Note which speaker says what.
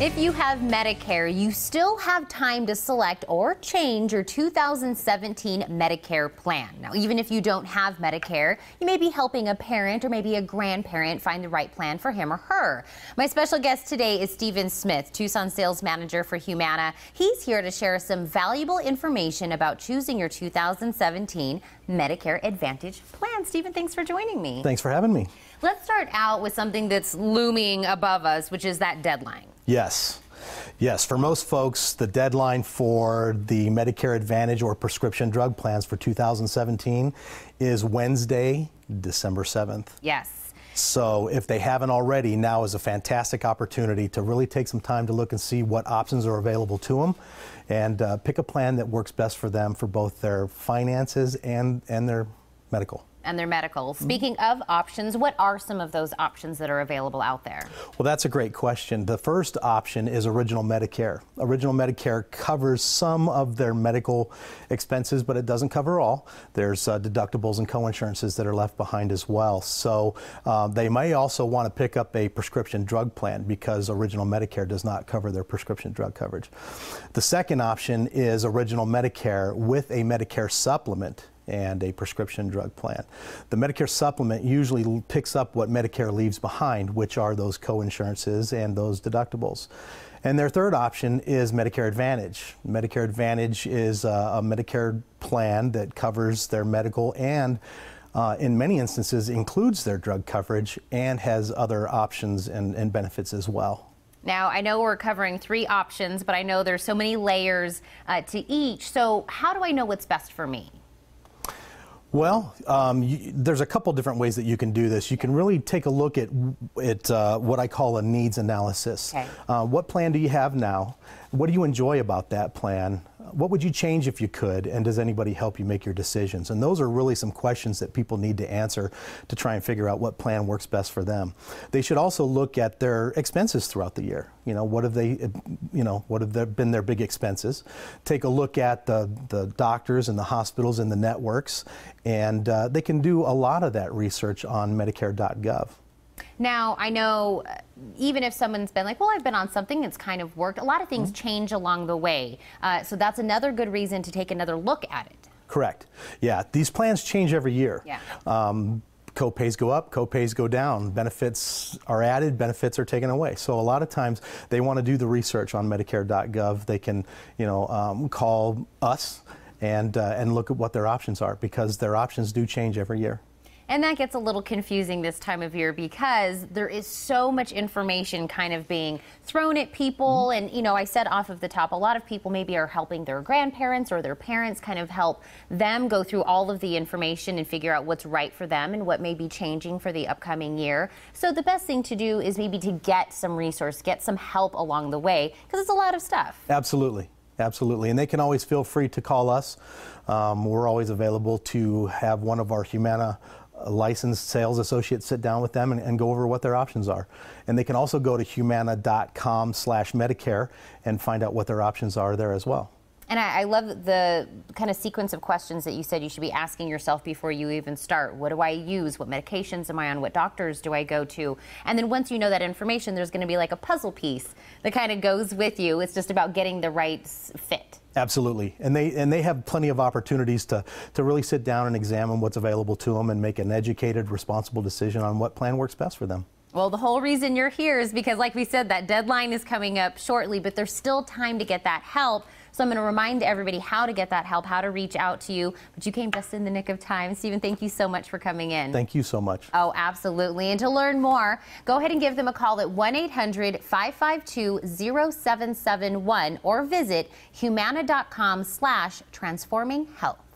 Speaker 1: If you have Medicare, you still have time to select or change your 2017 Medicare plan. Now, even if you don't have Medicare, you may be helping a parent or maybe a grandparent find the right plan for him or her. My special guest today is Steven Smith, Tucson sales manager for Humana. He's here to share some valuable information about choosing your 2017 Medicare Advantage plan. Steven, thanks for joining me.
Speaker 2: Thanks for having me.
Speaker 1: Let's start out with something that's looming above us, which is that deadline.
Speaker 2: Yes. Yes, for most folks, the deadline for the Medicare Advantage or prescription drug plans for 2017 is Wednesday, December 7th.
Speaker 1: Yes.
Speaker 2: So if they haven't already, now is a fantastic opportunity to really take some time to look and see what options are available to them and uh, pick a plan that works best for them for both their finances and, and their medical
Speaker 1: and their medical. Speaking of options, what are some of those options that are available out there?
Speaker 2: Well, that's a great question. The first option is Original Medicare. Original Medicare covers some of their medical expenses, but it doesn't cover all. There's uh, deductibles and coinsurances that are left behind as well. So uh, they may also want to pick up a prescription drug plan because Original Medicare does not cover their prescription drug coverage. The second option is Original Medicare with a Medicare supplement and a prescription drug plan. The Medicare supplement usually picks up what Medicare leaves behind, which are those coinsurances and those deductibles. And their third option is Medicare Advantage. Medicare Advantage is a, a Medicare plan that covers their medical and uh, in many instances includes their drug coverage and has other options and, and benefits as well.
Speaker 1: Now, I know we're covering three options, but I know there's so many layers uh, to each. So, how do I know what's best for me?
Speaker 2: Well, um, you, there's a couple different ways that you can do this. You can really take a look at, at uh, what I call a needs analysis. Okay. Uh, what plan do you have now? What do you enjoy about that plan? What would you change if you could? And does anybody help you make your decisions? And those are really some questions that people need to answer to try and figure out what plan works best for them. They should also look at their expenses throughout the year. You know, what have they, you know, what have been their big expenses? Take a look at the, the doctors and the hospitals and the networks, and uh, they can do a lot of that research on Medicare.gov.
Speaker 1: Now, I know uh, even if someone's been like, well, I've been on something, it's kind of worked, a lot of things mm -hmm. change along the way. Uh, so that's another good reason to take another look at it.
Speaker 2: Correct. Yeah, these plans change every year.
Speaker 1: Yeah.
Speaker 2: Um, co-pays go up, co-pays go down, benefits are added, benefits are taken away. So a lot of times they want to do the research on Medicare.gov. They can, you know, um, call us and uh, and look at what their options are because their options do change every year.
Speaker 1: And that gets a little confusing this time of year because there is so much information kind of being thrown at people. Mm-hmm. And, you know, I said off of the top, a lot of people maybe are helping their grandparents or their parents kind of help them go through all of the information and figure out what's right for them and what may be changing for the upcoming year. So the best thing to do is maybe to get some resource, get some help along the way because it's a lot of stuff.
Speaker 2: Absolutely. Absolutely. And they can always feel free to call us. Um, we're always available to have one of our Humana licensed sales associate sit down with them and, and, go over what their options are. And they can also go to humana.com slash Medicare and find out what their options are there as well.
Speaker 1: And I, I, love the kind of sequence of questions that you said you should be asking yourself before you even start. What do I use? What medications am I on? What doctors do I go to? And then once you know that information, there's going to be like a puzzle piece that kind of goes with you. It's just about getting the right fit.
Speaker 2: Absolutely, and they and they have plenty of opportunities to to really sit down and examine what's available to them and make an educated, responsible decision on what plan works best for them.
Speaker 1: Well, the whole reason you're here is because, like we said, that deadline is coming up shortly, but there's still time to get that help. So I'm going to remind everybody how to get that help, how to reach out to you. But you came just in the nick of time. Steven, thank you so much for coming in.
Speaker 2: Thank you so much.
Speaker 1: Oh, absolutely. And to learn more, go ahead and give them a call at 1 800 552 0771 or visit humana.com slash transforming health.